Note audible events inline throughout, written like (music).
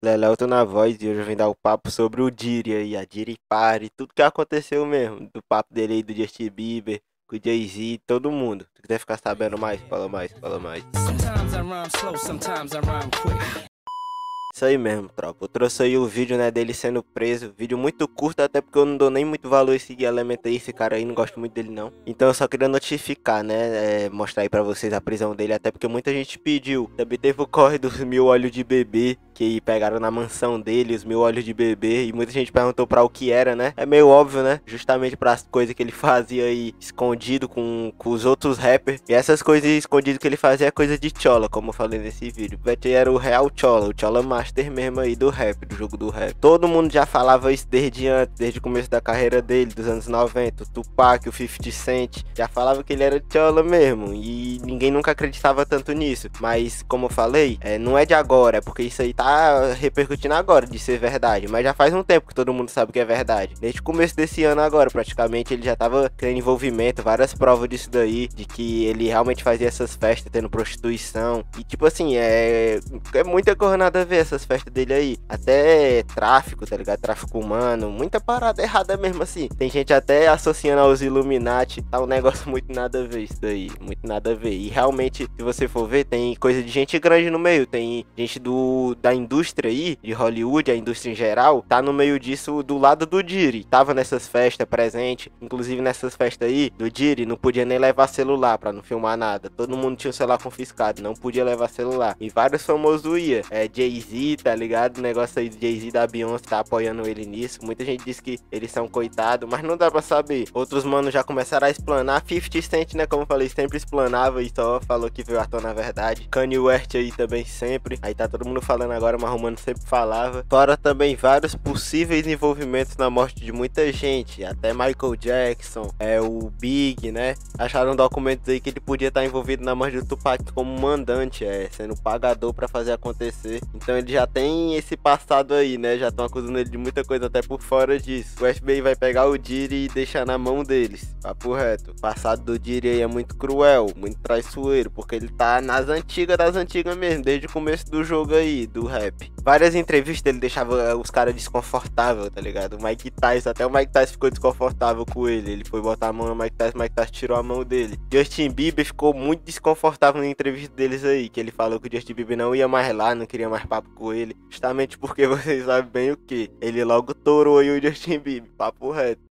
Leleuto na voz e hoje vem dar o papo sobre o Diri aí, a Diri Party, tudo que aconteceu mesmo, do papo dele aí do Justin Bieber, com o Jay-Z, todo mundo. Se quiser ficar sabendo mais, fala mais, fala mais. Isso aí mesmo, tropa. Eu trouxe aí o vídeo, né, dele sendo preso. Vídeo muito curto, até porque eu não dou nem muito valor a esse elemento aí, esse cara aí, não gosto muito dele não. Então eu só queria notificar, né, é, mostrar aí pra vocês a prisão dele, até porque muita gente pediu. Também teve o corre dos mil olhos de bebê, que pegaram na mansão dele, os mil olhos de bebê, e muita gente perguntou pra o que era, né. É meio óbvio, né, justamente para as coisas que ele fazia aí, escondido com, com os outros rappers. E essas coisas escondidas que ele fazia é coisa de chola, como eu falei nesse vídeo. O era o real chola, o chola master mesmo aí do rap, do jogo do rap. Todo mundo já falava isso desde antes, desde o começo da carreira dele, dos anos 90. O Tupac, o 50 Cent, já falava que ele era chola mesmo. E ninguém nunca acreditava tanto nisso. Mas, como eu falei, é, não é de agora, é porque isso aí tá repercutindo agora de ser verdade. Mas já faz um tempo que todo mundo sabe que é verdade. Desde o começo desse ano agora, praticamente, ele já tava tendo envolvimento, várias provas disso daí, de que ele realmente fazia essas festas tendo prostituição. E tipo assim, é, é muita coisa nada a ver essas festas dele aí. Até tráfico, tá ligado? Tráfico humano, muita parada errada mesmo assim. Tem gente até associando aos Illuminati. Tá um negócio (laughs) muito nada a ver isso daí. Muito nada a ver. E realmente, se você for ver, tem coisa de gente grande no meio. Tem gente do da indústria aí, de Hollywood, a indústria em geral, tá no meio disso do lado do Diri. Tava nessas festas presente. Inclusive nessas festas aí, do Diri, não podia nem levar celular pra não filmar nada. Todo mundo tinha o celular confiscado, não podia levar celular. E vários famosos ia. É Jay-Z, tá ligado? O negócio aí do Jay-Z da Beyoncé tá apoiando ele nisso. Muita gente diz que eles são coitados, mas não dá pra saber. Outros manos já começaram a explanar. 50 Cent, né? Como eu falei, sempre explanava e só falou que veio à tona na verdade. Kanye West aí também sempre. Aí tá todo mundo falando agora, mas o mano sempre falava. Fora também vários possíveis envolvimentos na morte de muita gente. Até Michael Jackson, é o Big, né? Acharam documentos aí que ele podia estar envolvido na morte do Tupac como mandante, é, sendo pagador para fazer acontecer. Então ele já tem esse passado aí, né? Já estão acusando ele de muita coisa até por fora disso. O FBI vai pegar o Diri e deixar na mão deles. Papo reto. O passado do Diri aí é muito cruel, muito traiçoeiro, porque ele tá nas antigas das antigas mesmo, desde o começo do jogo aí, do rap. Várias entrevistas ele deixava os caras desconfortáveis, tá ligado? O Mike Tyson, até o Mike Tyson ficou desconfortável com ele. Ele foi botar a mão no Mike Tyson, o Mike Tyson tirou a mão dele. Justin Bieber ficou muito desconfortável na entrevista deles aí, que ele falou que o Justin Bieber não ia mais lá, não queria mais papo com ele. Justamente (laughs) porque vocês sabem bem o que. Ele logo torou aí o Justin Bieber, papo reto.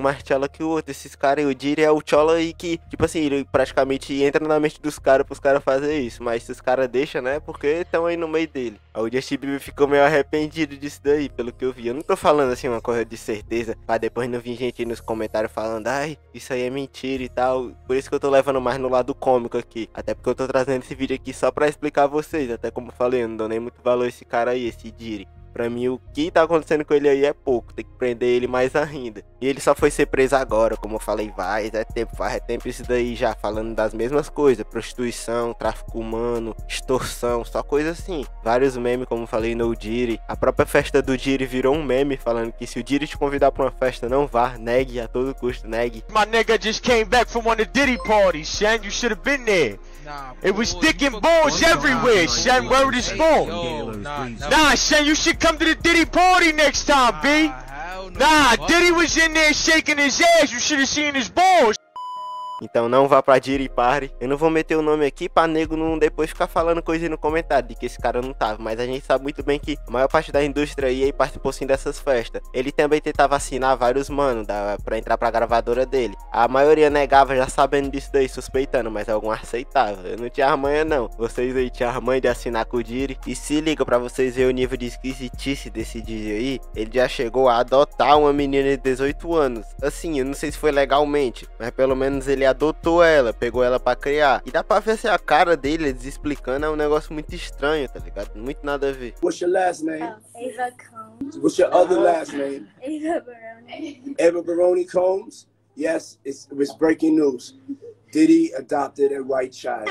Um mais chola que o outro. Esses caras, o Diri é o chola aí que, tipo assim, ele praticamente entra na mente dos caras pros caras fazer isso. Mas se os caras deixam, né? Porque estão aí no meio dele. O Justin Bieber ficou meio arrependido disso daí, pelo que eu vi. Eu não tô falando assim uma coisa de certeza, pra depois não vir gente nos comentários falando, ai, isso aí é mentira e tal. Por isso que eu tô levando mais no lado cômico aqui. Até porque eu tô trazendo esse vídeo aqui só pra explicar a vocês. Até como eu falei, eu não dou nem muito valor a esse cara aí, esse Diri. Pra mim, o que tá acontecendo com ele aí é pouco. Tem que prender ele mais ainda. E ele só foi ser preso agora, como eu falei, vai, é tempo, faz é tempo isso daí já, falando das mesmas coisas. Prostituição, tráfico humano, extorsão, só coisa assim. Vários memes, como eu falei no Diri. A própria festa do Diri virou um meme, falando que se o Diri te convidar pra uma festa, não vá, negue a todo custo, negue. My nigga just came back from one of the Diddy parties, Shan. You should have been there. Nah, It was boy, dick and balls everywhere, nah, Shan. you Word is fuck- Yo, nah, nah, Nah, you should come to the Diddy party next time, B. hell no. Nah, Fuck. Diddy was in there shaking his ass. You should have seen his balls. Então não vá pra Diri Party. Eu não vou meter o nome aqui pra nego não depois ficar falando coisa no comentário de que esse cara não tava. Mas a gente sabe muito bem que a maior parte da indústria aí, participou sim dessas festas. Ele também tentava assinar vários manos da, pra entrar pra gravadora dele. A maioria negava já sabendo disso daí, suspeitando, mas algum aceitava. Eu não tinha armanha não. Vocês aí tinham armanha de assinar com o Diri. E se liga pra vocês verem o nível de esquisitice desse Diri aí. Ele já chegou a adotar uma menina de 18 anos. Assim, eu não sei se foi legalmente, mas pelo menos ele adotou ela, pegou ela pra criar. E dá pra ver se a cara dele, eles explicando, é um negócio muito estranho, tá ligado? Muito nada a ver. What's your last name? Ava Combs. What's your other last name? Ava Baroni. (laughs) Eva Baroni Combs? Yes, it's, it was breaking news. Diddy adopted a white child.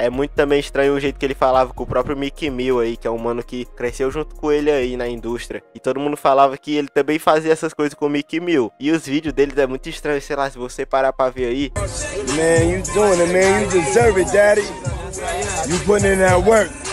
É muito também estranho o jeito que ele falava com o próprio Mickey Mill aí, que é um mano que cresceu junto com ele aí na indústria. E todo mundo falava que ele também fazia essas coisas com o Mickey Mill. E os vídeos deles é muito estranho, sei lá, se você parar pra ver aí. Man, you doing it, man. You deserve it, daddy. You putting in that work.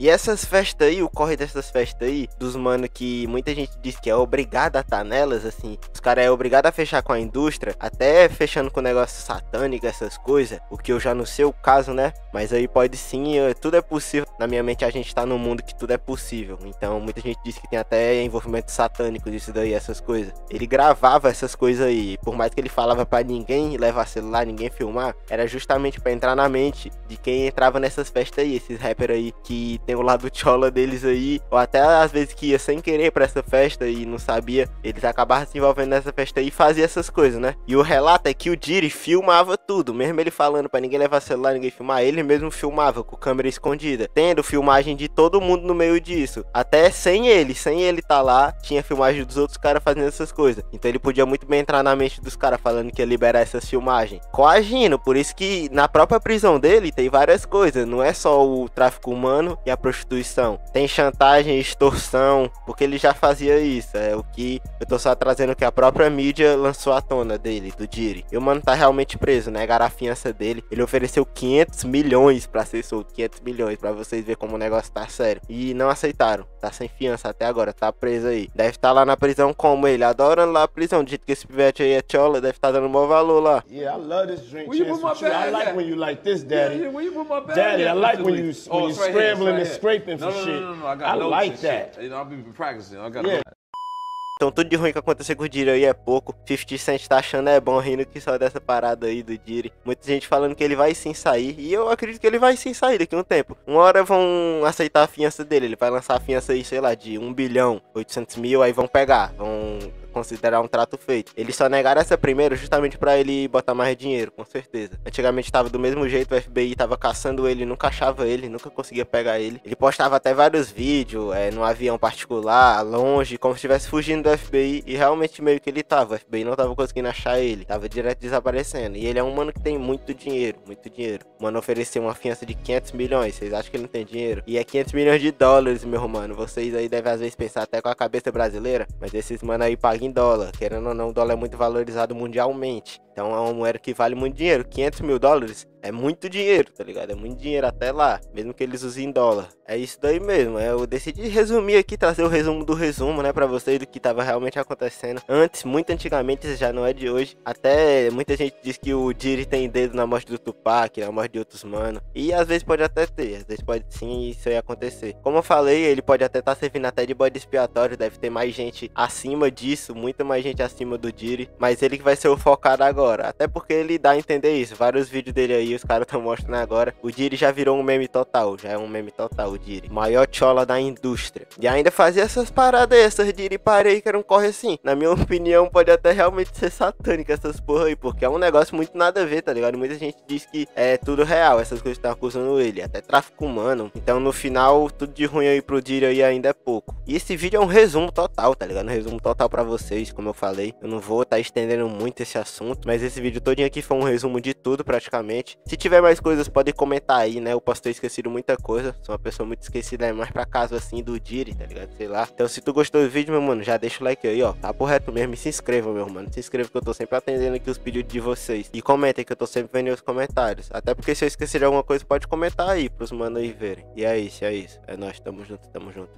E essas festas aí, o corre dessas festas aí, dos mano que muita gente diz que é obrigado a estar nelas, assim, os caras é obrigado a fechar com a indústria, até fechando com negócio satânico, essas coisas, o que eu já não sei o caso, né? Mas aí pode sim, eh, tudo é possível. Na minha mente a gente tá num mundo que tudo é possível. Então muita gente diz que tem até envolvimento satânico disso daí, essas coisas. Ele gravava essas coisas aí, por mais que ele falava para ninguém levar celular, ninguém filmar, era justamente para entrar na mente de quem entrava nessas festas aí, esses rappers aí que tem o lado chola deles aí, ou até às vezes que ia sem querer pra essa festa e não sabia, eles acabavam se envolvendo nessa festa aí e fazia essas coisas, né? E o relato é que o Diri filmava tudo, mesmo ele falando pra ninguém levar celular, ninguém filmar, ele mesmo filmava com câmera escondida, tendo filmagem de todo mundo no meio disso, até sem ele, sem ele tá lá, tinha filmagem dos outros caras fazendo essas coisas. Então ele podia muito bem entrar na mente dos caras falando que ia liberar essas filmagens, coagindo, por isso que na própria prisão dele tem várias coisas, não é só o tráfico humano e a prostituição. Tem chantagem, extorsão, porque ele já fazia isso. É o que eu tô só trazendo que a própria mídia lançou à tona dele, do Diri. E o mano tá realmente preso, né? a fiança dele. Ele ofereceu 500 milhões para ser solto, 500 milhões, para vocês verem como o negócio tá sério. E não aceitaram. Tá sem fiança até agora, tá preso aí. Deve estar tá lá na prisão como ele, adorando lá a prisão. Do jeito que esse pivete aí é chola, deve estar tá dando maior valor lá. Yeah, I love this drink. Where you put my you. I bag like when you like this, daddy. Yeah, yeah, where you put my bag Daddy? I like when you Oh, when you right here, scrambling right here. scraping for no, no, shit. No, no, no, I got I notes like that. shit. You know, I'll be practicing. I got Yeah. notes. Então tudo de ruim que aconteceu com o Diri aí é pouco. 50 Cent tá achando é bom, rindo que só dessa parada aí do Diri. Muita gente falando que ele vai sim sair. E eu acredito que ele vai sim sair daqui a um tempo. Uma hora vão aceitar a fiança dele. Ele vai lançar a fiança aí, sei lá, de 1 bilhão, 800 mil. Aí vão pegar. Vão considerar um trato feito. Eles só negaram essa primeira justamente para ele botar mais dinheiro, com certeza. Antigamente tava do mesmo jeito, o FBI tava caçando ele, nunca achava ele, nunca conseguia pegar ele. Ele postava até vários vídeos é, no avião particular, longe, como se estivesse fugindo do FBI. E realmente meio que ele tava. O FBI não tava conseguindo achar ele, tava direto desaparecendo. E ele é um mano que tem muito dinheiro, muito dinheiro. O mano ofereceu uma fiança de 500 milhões. Vocês acham que ele não tem dinheiro? E é 500 milhões de dólares, meu mano. Vocês aí devem às vezes pensar até com a cabeça brasileira, mas esses mano aí pagam em dólar. Querendo ou não, o dólar é muito valorizado mundialmente. Então é uma moeda que vale muito dinheiro. 500 mil dólares é muito dinheiro, tá ligado? É muito dinheiro até lá, mesmo que eles usem dólar. É isso daí mesmo. é, Eu decidi resumir aqui, trazer o resumo do resumo, né, pra vocês do que tava realmente acontecendo. Antes, muito antigamente, isso já não é de hoje. Até muita gente diz que o Diri tem dedo na morte do Tupac, na morte de outros manos. E às vezes pode até ter, às vezes pode sim isso aí acontecer. Como eu falei, ele pode até estar tá servindo até de bode expiatório, deve ter mais gente acima disso, muita mais gente acima do Diri. Mas ele que vai ser o focado agora. Até porque ele dá a entender isso. Vários vídeos dele aí, os caras estão mostrando agora. O Diri já virou um meme total, já é um meme total, o Diri. Maior chola da indústria. E ainda fazia essas paradas, essas Diri parei que era um corre assim. Na minha (laughs) opinião, pode até realmente ser satânica essas porra aí, porque é um negócio muito nada a ver, tá ligado? Muita gente diz que é tudo real, essas coisas estão acusando ele, até tráfico humano. Então no final, tudo de ruim aí pro Diri aí ainda é pouco. E esse vídeo é um resumo total, tá ligado? Um resumo total pra vocês, como eu falei. Eu não vou estar tá estendendo muito esse assunto, mas esse vídeo todinho aqui foi um resumo de tudo praticamente. Se tiver mais coisas, podem comentar aí, né? Eu posso ter esquecido muita coisa. Sou uma pessoa muito esquecida, é mais pra caso assim do Diri, tá ligado? Sei lá. Então se tu gostou do vídeo, meu mano, já deixa o like aí, ó. Tá por reto mesmo. E se inscreva, meu mano. Se inscreva que eu tô sempre atendendo aqui os pedidos de vocês. E comentem que eu tô sempre vendo os comentários. Até porque se eu esquecer de alguma coisa, pode comentar aí pros manos aí verem. E é isso, é isso. É nós, tamo junto, tamo junto.